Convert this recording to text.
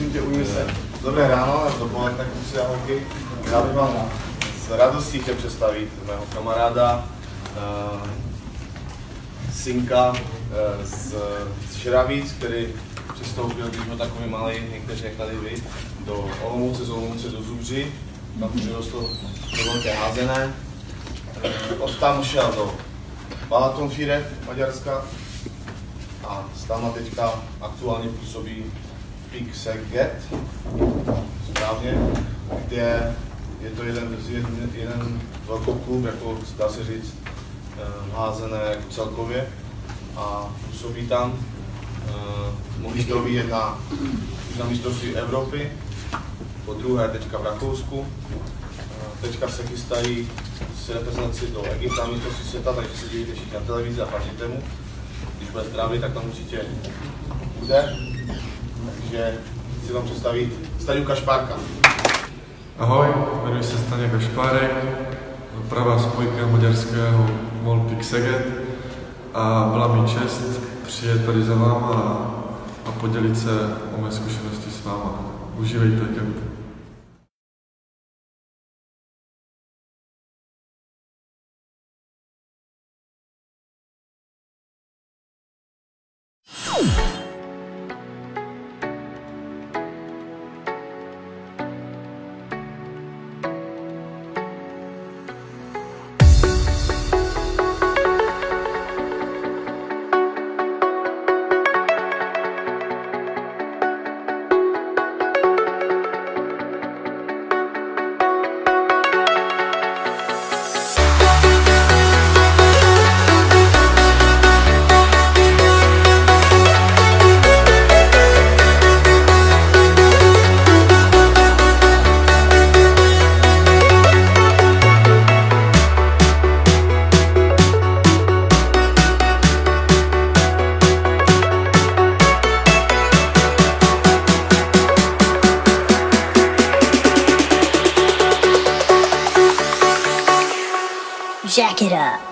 prosím tě, ujmi se. Dobré ráno, dopoledne, kluci a holky. Já bych vám s radostí chtěl představit mého kamaráda, uh, synka uh, z, z Žeravíc, který přistoupil, když byl takový malý, někteří řekli vy, do Olomouce, z Olomouce do Zubři, tam vyrostl do velké házené. Uh, od tam šel do Balaton Fire, Maďarska, a tam teďka aktuálně působí Pixeget, správně, kde je to jeden, jeden, jeden velký klub, jako dá se říct, eh, házené jako celkově a působí tam. Mohli jet na, na mistrovství Evropy, po druhé teďka v Rakousku. Eh, teďka se chystají s reprezentací do Egypta mistrovství světa, takže se všichni na televizi a paříte mu. Když bude zdravý, tak tam určitě bude takže si vám představit Staňu Kašpárka. Ahoj, jmenuji se Staně Kašpárek, pravá spojka maďarského Molpik Seget a byla mi čest přijet tady za váma a, podělit se o mé zkušenosti s váma. Užívejte kemp. you Jack it up.